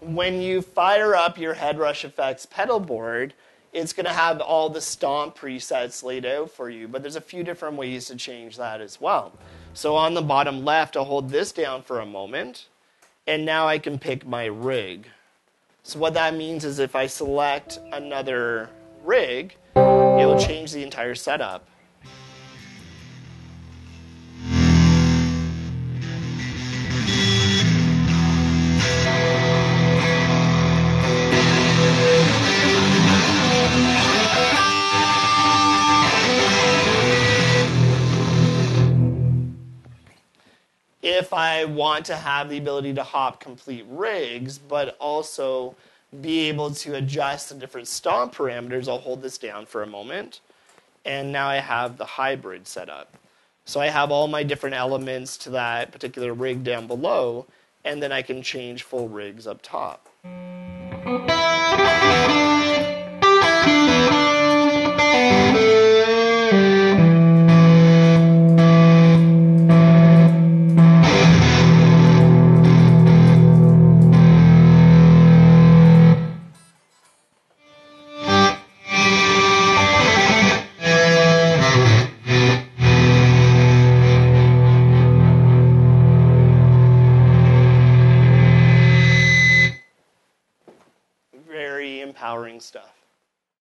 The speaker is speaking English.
when you fire up your Headrush Effects pedal board, it's going to have all the stomp presets laid out for you, but there's a few different ways to change that as well. So on the bottom left, I'll hold this down for a moment, and now I can pick my rig. So what that means is if I select another rig, it will change the entire setup. If I want to have the ability to hop complete rigs, but also be able to adjust the different stomp parameters, I'll hold this down for a moment. And now I have the hybrid set up. So I have all my different elements to that particular rig down below, and then I can change full rigs up top. Very empowering stuff.